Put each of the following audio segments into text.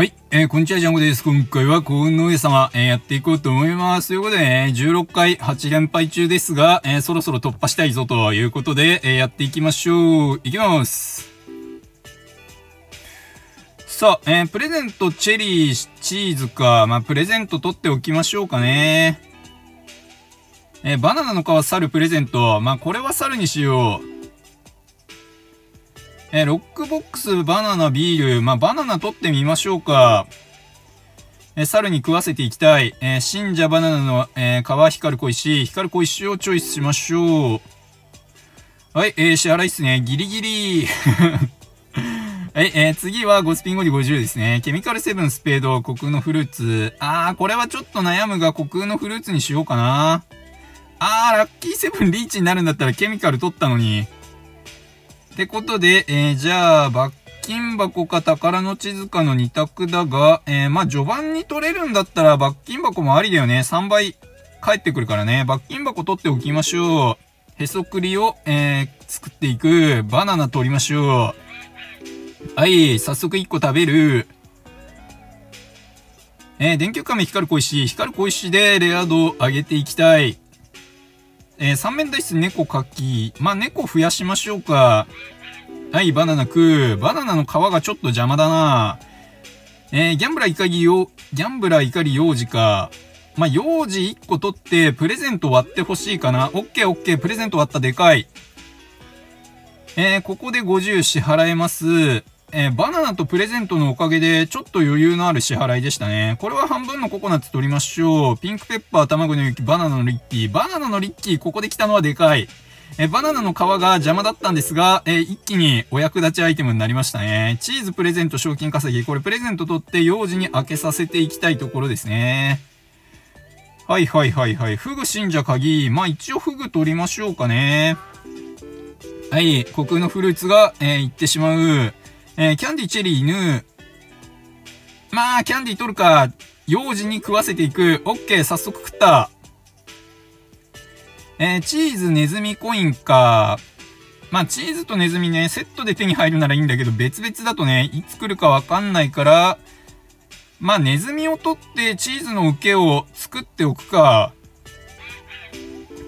はい、えー、こんにちは、ジャンゴです。今回は幸運の上様、えー、やっていこうと思います。ということで、ね、16回8連敗中ですが、えー、そろそろ突破したいぞということで、え、やっていきましょう。いきます。さあ、え、プレゼント、チェリー、チーズか。まあ、プレゼント取っておきましょうかね。え、バナナの皮、猿プレゼント。まあ、これは猿にしよう。えー、ロックボックス、バナナ、ビール。まあ、バナナ取ってみましょうか。えー、猿に食わせていきたい。えー、信者バナナの、えー、皮光る小石。光る小石をチョイスしましょう。はい、えー、支払いっすね。ギリギリ。はい、えー、次は5スピン後に50ですね。ケミカルセブンスペード、虚空のフルーツ。あー、これはちょっと悩むが、虚空のフルーツにしようかな。あー、ラッキーセブンリーチになるんだったらケミカル取ったのに。ってことで、えー、じゃあ、罰金箱か宝の地図かの2択だが、えー、まあ、序盤に取れるんだったら罰金箱もありだよね。3倍返ってくるからね。罰金箱取っておきましょう。へそくりを、えー、作っていく。バナナ取りましょう。はい、早速1個食べる。えー、電球亀光る小石。光る小石でレア度を上げていきたい。えー、三面台室猫かき。まあ、猫増やしましょうか。はい、バナナ食う。バナナの皮がちょっと邪魔だな。えー、ギャンブラー怒りよ、ギャンブラー怒り幼児か。まあ、幼児1個取って、プレゼント割ってほしいかな。オッケーオッケー、プレゼント割ったでかい。えー、ここで50支払えます。えー、バナナとプレゼントのおかげで、ちょっと余裕のある支払いでしたね。これは半分のココナッツ取りましょう。ピンクペッパー、卵の雪、バナナのリッキー。バナナのリッキー、ここで来たのはでかい。え、バナナの皮が邪魔だったんですが、えー、一気にお役立ちアイテムになりましたね。チーズプレゼント賞金稼ぎ。これプレゼント取って幼児に開けさせていきたいところですね。はいはいはいはい。フグ信者鍵。まあ一応フグ取りましょうかね。はい。虚空のフルーツが、えー、行ってしまう。えー、キャンディチェリー犬。まあ、キャンディ取るか。幼児に食わせていく。オッケー、早速食った。えー、チーズネズミコインか。まあ、チーズとネズミね、セットで手に入るならいいんだけど、別々だとね、いつ来るかわかんないから、まあ、ネズミを取ってチーズの受けを作っておくか。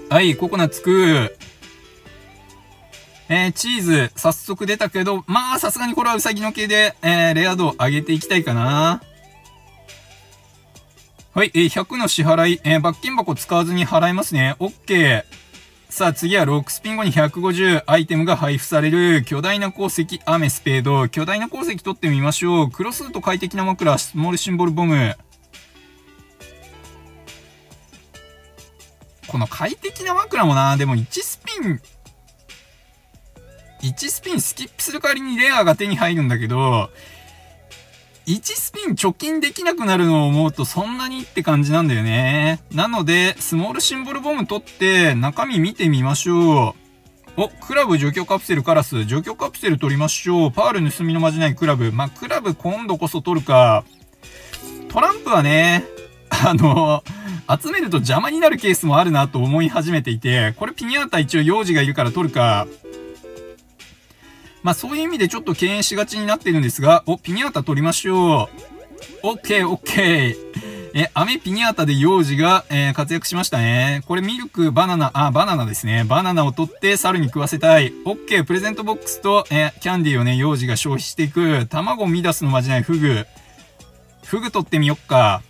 はい、ココナッツ食う。えー、チーズ、早速出たけど、まあ、さすがにこれはウサギの毛で、えー、レア度を上げていきたいかな。はい、えー、100の支払い、えー、罰金箱使わずに払いますね。オッケー。さあ次は6スピン後に150アイテムが配布される巨大な鉱石、雨スペード。巨大な鉱石取ってみましょう。クロスート快適な枕、スモールシンボルボム。この快適な枕もな、でも1スピン1スピンスキップする代わりにレアが手に入るんだけど、1スピン貯金できなくなるのを思うとそんなにって感じなんだよね。なので、スモールシンボルボム取って中身見てみましょう。お、クラブ除去カプセルカラス。除去カプセル取りましょう。パール盗みのまじないクラブ。まあ、クラブ今度こそ取るか。トランプはね、あの、集めると邪魔になるケースもあるなと思い始めていて、これピニャータ一応幼児がいるから取るか。まあそういう意味でちょっと敬遠しがちになってるんですが、お、ピニャータ取りましょう。オッケーオッケー。え、飴ピニャータで幼児が、えー、活躍しましたね。これミルク、バナナ、あ、バナナですね。バナナを取って猿に食わせたい。オッケー、プレゼントボックスと、えー、キャンディーをね、幼児が消費していく。卵を乱すのまじないフグ。フグ取ってみよっか。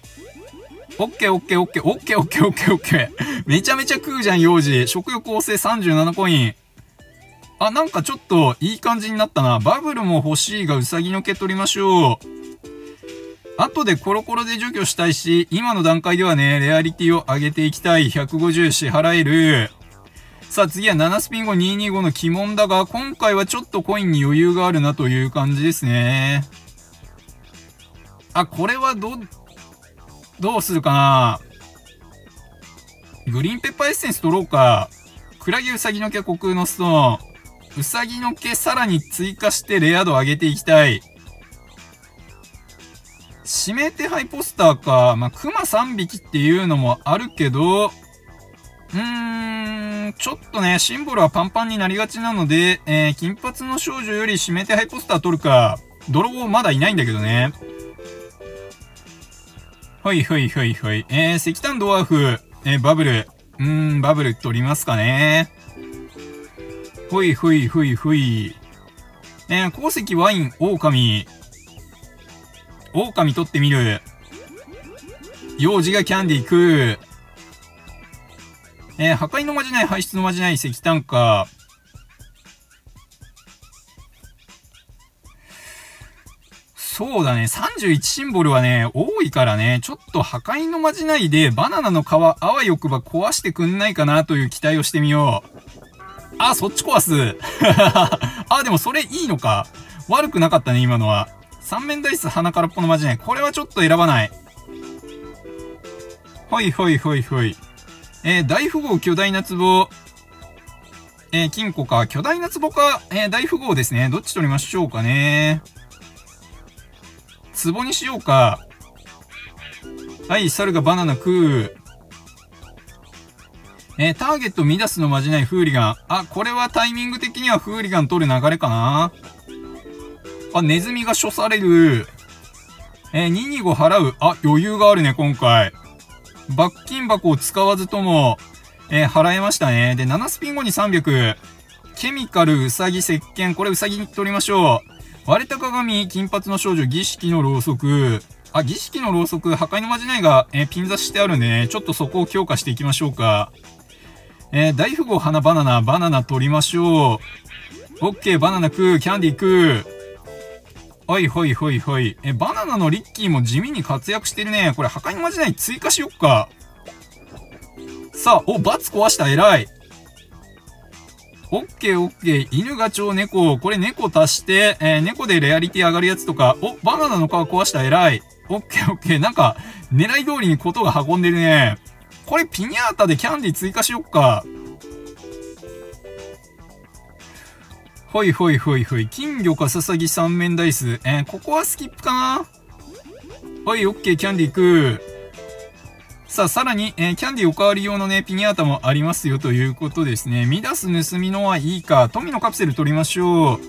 オッケーオッケーオッケーオッケーオッケーオッケーオッケー。めちゃめちゃ食うじゃん、幼児。食欲旺盛37コイン。あ、なんかちょっといい感じになったな。バブルも欲しいが、うさぎの毛取りましょう。後でコロコロで除去したいし、今の段階ではね、レアリティを上げていきたい。150支払える。さあ次は7スピン後225の鬼門だが、今回はちょっとコインに余裕があるなという感じですね。あ、これはど、どうするかなグリーンペッパーエッセンス取ろうか。クラゲウサギの毛虚空のストーン。うさぎの毛さらに追加してレア度上げていきたい。指名手配ポスターか。まあ、熊3匹っていうのもあるけど、うーん、ちょっとね、シンボルはパンパンになりがちなので、えー、金髪の少女より指名手配ポスター取るか。泥棒まだいないんだけどね。はいはいはいはい。えー、石炭ドワーフ、えー、バブル。うーん、バブル取りますかね。ほいほいほいほい。えー、鉱石ワイン、狼。狼取ってみる。幼児がキャンディー食う。えー、破壊のまじない、排出のまじない、石炭か。そうだね。31シンボルはね、多いからね、ちょっと破壊のまじないでバナナの皮、あわよくば壊してくんないかなという期待をしてみよう。あ、そっち壊す。あ、でもそれいいのか。悪くなかったね、今のは。三面ダイス鼻からっぽのまじない。これはちょっと選ばない。ほいほいほいほい。えー、大富豪巨大な壺。えー、金庫か。巨大な壺か、えー、大富豪ですね。どっち取りましょうかね。壺にしようか。はい、猿がバナナ食う。えー、ターゲット乱すのまじないフーリガン。あ、これはタイミング的にはフーリガン取る流れかなあ、ネズミが処される。えー、225払う。あ、余裕があるね、今回。罰金箱を使わずとも、えー、払えましたね。で、7スピン後に300。ケミカル、ウサギ、石鹸。これウサギに取りましょう。割れた鏡、金髪の少女、儀式のろうそく。あ、儀式のろうそく、破壊のまじないが、えー、ピン刺してあるんでね、ちょっとそこを強化していきましょうか。えー、大富豪花バナナ、バナナ取りましょう。オッケー、バナナ食う、キャンディ食う。ほいほいほいほい。え、バナナのリッキーも地味に活躍してるね。これ破壊まじない追加しよっか。さあ、お、バツ壊した、偉い。オッケーオッケー。犬ガチョウ猫。これ猫足して、えー、猫でレアリティ上がるやつとか。お、バナナの皮壊した偉い。オッケーオッケー。なんか、狙い通りにことが運んでるね。これピニャータでキャンディ追加しよっか。ほいほいほいほい。金魚かささぎ三面ダイス。えー、ここはスキップかな？はい、オッケー、キャンディー食う。さあ、さらに、えー、キャンディーおかわり用のね、ピニャータもありますよということですね。乱す盗みのはいいか。富のカプセル取りましょう。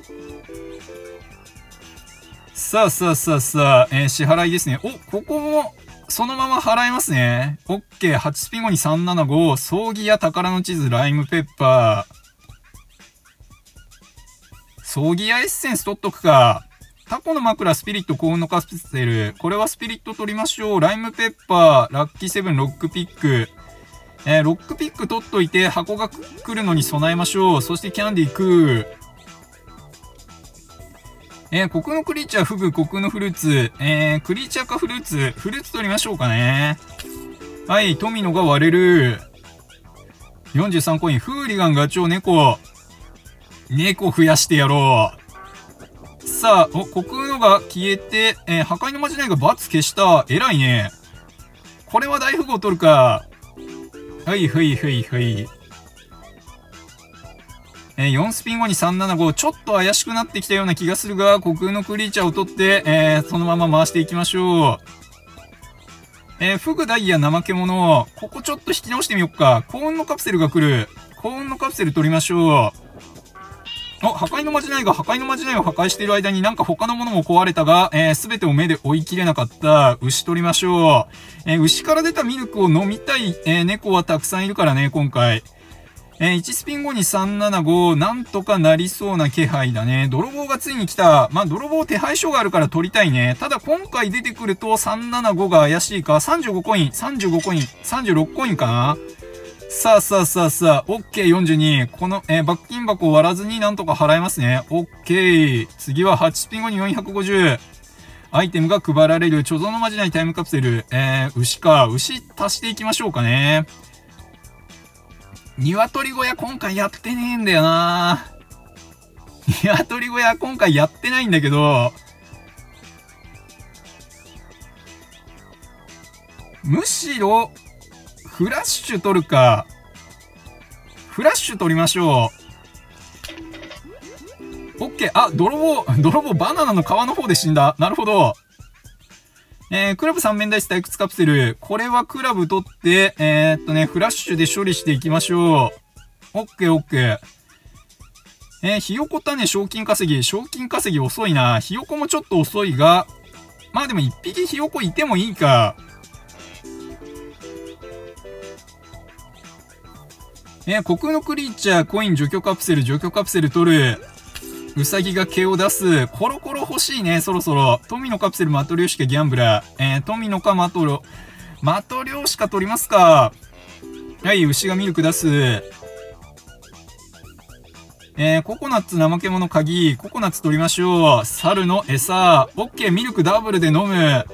さあさあさあさあ、えー、支払いですね。お、ここも、そのまま払えますね。オッケー、8スピン後に375、葬儀や宝の地図、ライムペッパー。葬儀やエッセンス取っとくか。タコの枕、スピリット、幸運のカプセル。これはスピリット取りましょう。ライムペッパー、ラッキーセブン、ロックピック。えー、ロックピック取っといて、箱が来るのに備えましょう。そしてキャンディー食う。えー、コクのクリーチャー、フグ、コクのフルーツ。えー、クリーチャーかフルーツ。フルーツ取りましょうかね。はい、富野が割れる。43コイン、フーリガン、ガチョウ、猫。猫増やしてやろう。さあ、お、虚空のが消えて、えー、破壊のまじないが罰消した。偉いね。これは大富豪取るか。はいはいはいはい。えー、4スピン後に375。ちょっと怪しくなってきたような気がするが、虚空のクリーチャーを取って、えー、そのまま回していきましょう。えー、フグダイヤ怠け者。ここちょっと引き直してみよっか。幸運のカプセルが来る。幸運のカプセル取りましょう。あ、破壊のまじないが破壊のまじないを破壊している間になんか他のものも壊れたが、えー、すべてを目で追い切れなかった牛取りましょう。えー、牛から出たミルクを飲みたい、えー、猫はたくさんいるからね、今回。えー、1スピン後に375、なんとかなりそうな気配だね。泥棒がついに来た。まあ、泥棒手配書があるから取りたいね。ただ今回出てくると375が怪しいか。35コイン、35コイン、36コインかなさあさあさあさあ、OK42。この、えー、罰金箱を割らずになんとか払えますね。OK。次は8スピン後に450。アイテムが配られる貯蔵のまじないタイムカプセル。えー、牛か。牛足していきましょうかね。鶏小屋今回やってねえんだよな鶏小屋今回やってないんだけど、むしろ、フラッシュ取るか。フラッシュ取りましょう。オッケー。あ、泥棒、泥棒バナナの皮の方で死んだ。なるほど。えー、クラブ3面台ス退屈カプセル。これはクラブ取って、えー、っとね、フラッシュで処理していきましょう。オッケーオッケー。えー、ひよこたね、賞金稼ぎ。賞金稼ぎ遅いな。ひよこもちょっと遅いが、まあでも1匹ひよこいてもいいか。えー、虚空のクリーチャー、コイン除去カプセル、除去カプセル取る。うさぎが毛を出す。コロコロ欲しいね、そろそろ。富のカプセル、マトリョーシカ、ギャンブラー。えー、富のかマトロ、マトリョーシカ取りますか。はい、牛がミルク出す。えー、ココナッツ怠け者鍵、ココナッツ取りましょう。猿の餌。オッケー、ミルクダブルで飲む。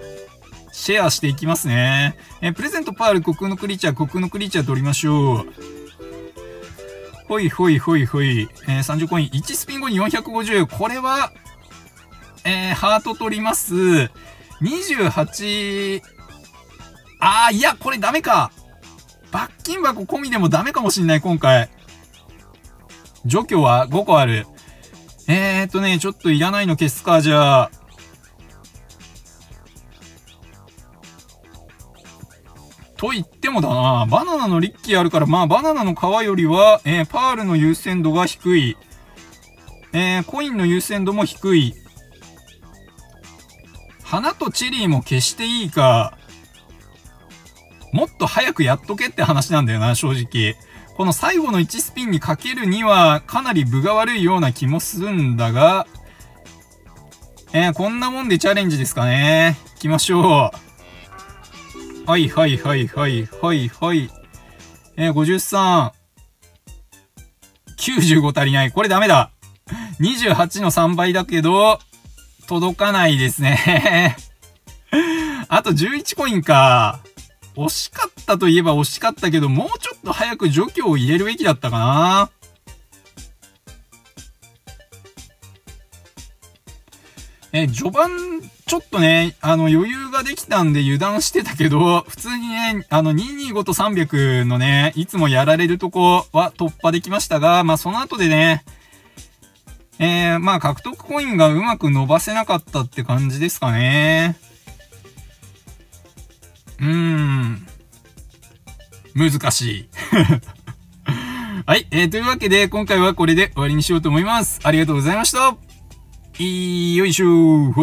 シェアしていきますね。えー、プレゼントパール、国のクリーチャー、国のクリーチャー取りましょう。ほいほいほいほい。えー、30コイン。1スピン後に450。これは、えー、ハート取ります。28、あー、いや、これダメか。罰金箱込みでもダメかもしんない、今回。除去は5個ある。えーっとね、ちょっといらないの消すか、じゃあ。と言ってもだな、バナナのリッキーあるから、まあバナナの皮よりは、えー、パールの優先度が低い。えー、コインの優先度も低い。花とチェリーも消していいか。もっと早くやっとけって話なんだよな、正直。この最後の1スピンにかけるには、かなり分が悪いような気もするんだが、えー、こんなもんでチャレンジですかね。行きましょう。はいはいはいはいはいはい。えー、53。95足りない。これダメだ。28の3倍だけど、届かないですね。あと11コインか。惜しかったといえば惜しかったけど、もうちょっと早く除去を入れるべきだったかな。え序盤、ちょっとね、あの、余裕ができたんで油断してたけど、普通にね、あの、225と300のね、いつもやられるとこは突破できましたが、まあ、その後でね、えー、まあ、獲得コインがうまく伸ばせなかったって感じですかね。うーん。難しい。はい、えー、というわけで、今回はこれで終わりにしようと思います。ありがとうございました。よいしょ